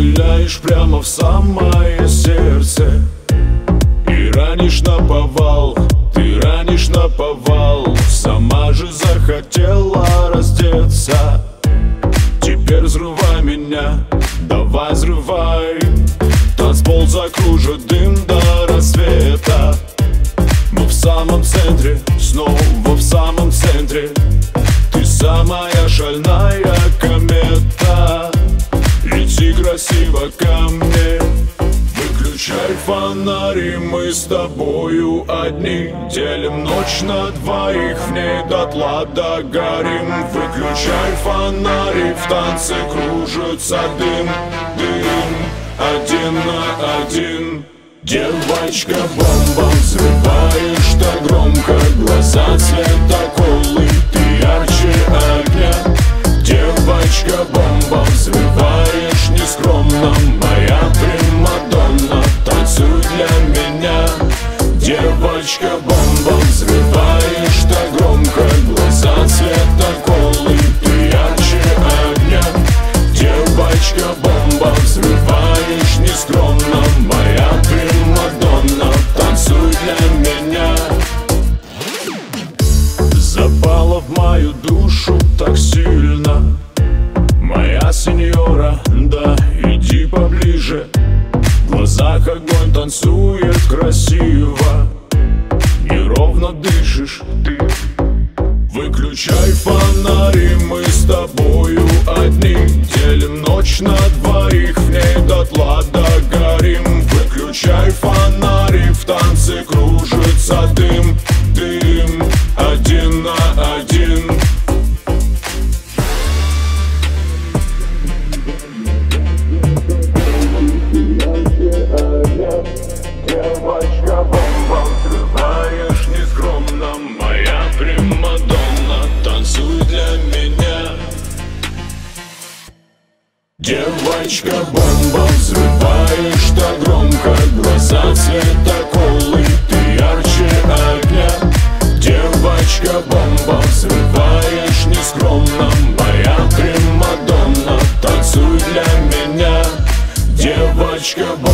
Заходишь прямо в самое сердце. И ранишь на повал Ты ранишь на повал. Сама же захотела раздеться. Теперь взрывай меня Давай взрывай. Танцпол закружит дым до рассвета. Мы в самом центре Снова в самом центре Лети красиво ко мне. Выключай фонари, мы с тобою одни. Делим ночь на двоих, в ней дотла догорим. Выключай фонари, в танце кружится дым, дым Один на один. Девочка бомба, взрываешь так громко Глаза. цвета Девочка бомба, взрываешь так громко Глаза цвета колы, ты ярче огня. Девочка бомба, взрываешь нескромно Моя примадонна, танцуй для меня. Запала в мою душу так сильно. Моя сеньора, да, иди поближе. В глазах огонь танцует красиво фонари, мы с тобою одни. Делим ночь на двоих, в ней дотла догорим Выключай фонари, в танце кружится дым Девочка бомба, взрываешь так громко Глаза цвета колы, ты ярче огня. Девочка бомба, взрываешь нескромно Моя примадонна, танцуй для меня. Девочка бомба